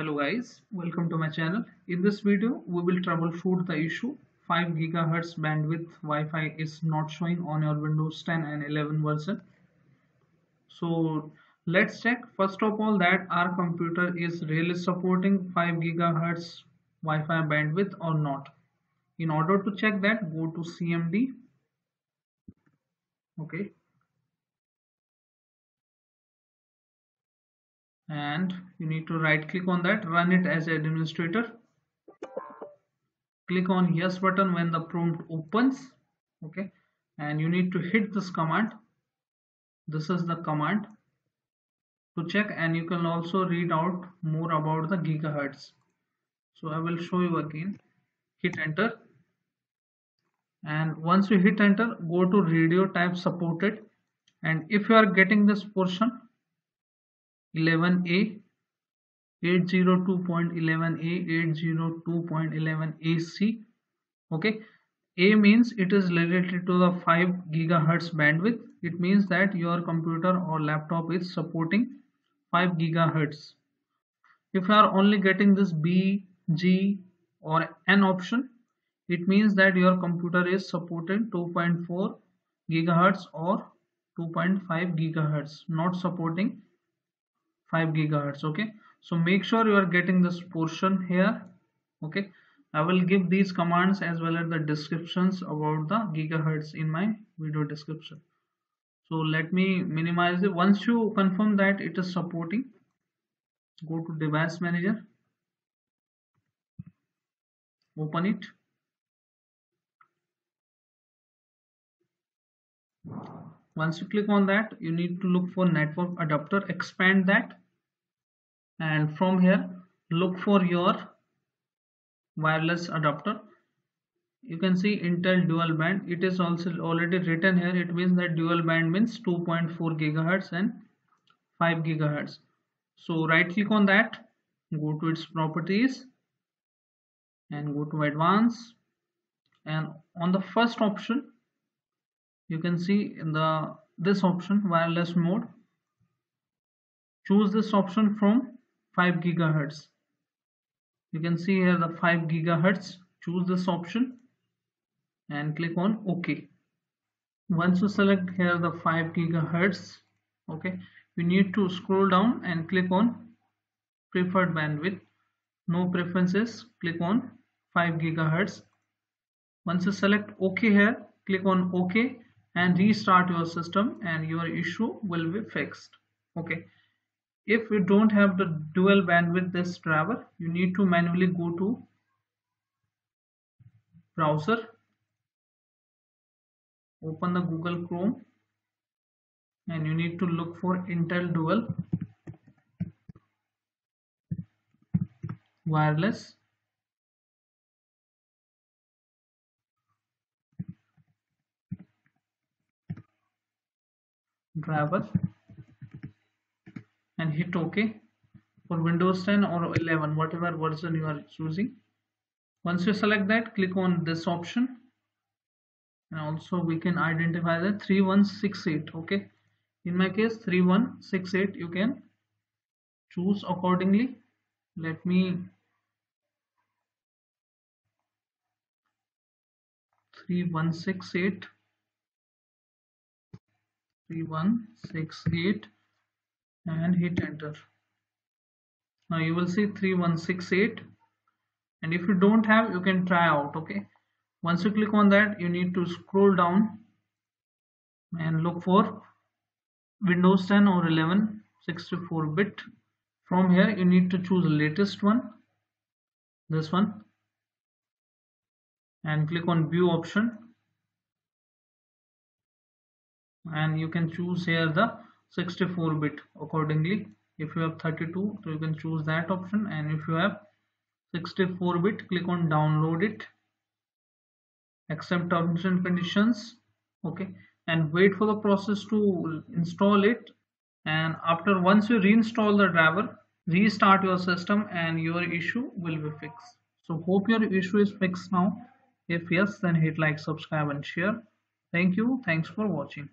Hello guys, welcome to my channel. In this video, we will troubleshoot the issue 5 GHz bandwidth Wi-Fi is not showing on your Windows 10 and 11 version. So let's check first of all that our computer is really supporting 5 GHz Wi-Fi bandwidth or not. In order to check that, go to CMD. Okay, and you need to right click on that run it as administrator. Click on yes button when the prompt opens okay? And you need to hit this command. This is the command to check and you can also read out more about the gigahertz. So i will show you again. Hit enter. And once you hit enter go to radio type supported. And if you are getting this portion 11a 802.11a 802.11ac okay? A means it is related to the 5 gigahertz bandwidth. It means that your computer or laptop is supporting 5 gigahertz. If you are only getting this b g or n option it means that your computer is supporting 2.4 gigahertz or 2.5 gigahertz not supporting 5 gigahertz okay? So make sure you are getting this portion here okay? I will give these commands as well as the descriptions about the gigahertz in my video description. So let me minimize it. Once you confirm that it is supporting go to device manager. Open it once you click on that you need to look for network adapter expand that. And from here look for your wireless adapter. You can see intel dual band. It is also already written here. It means that dual band means 2.4 gigahertz and 5 gigahertz. So right click on that go to its properties and go to advanced. And on the first option you can see in the this option wireless mode. Choose this option from 5 gigahertz. You can see here the 5 gigahertz. Choose this option and click on ok. Once you select here the 5 gigahertz okay you need to scroll down and click on preferred bandwidth. No preferences. Click on 5 gigahertz. Once you select ok here click on ok and restart your system and your issue will be fixed. Okay. If you don't have the dual bandwidth this driver you need to manually go to browser open the google chrome and you need to look for intel dual wireless driver. And hit ok for windows 10 or 11 whatever version you are choosing. Once you select that click on this option. And also we can identify the 3168 okay in my case 3168 you can choose accordingly. Let me 3168 3168 and hit enter. Now you will see 3168 and if you don't have you can try out okay? Once you click on that you need to scroll down and look for Windows 10 or 11 64 bit. From here you need to choose the latest one this one and click on view option and you can choose here the 64 bit accordingly. If you have 32 so you can choose that option. And if you have 64 bit click on download it. Accept terms and conditions. Okay. And wait for the process to install it. And after once you reinstall the driver restart your system and your issue will be fixed. So hope your issue is fixed now. If yes then hit like subscribe and share. Thank you. Thanks for watching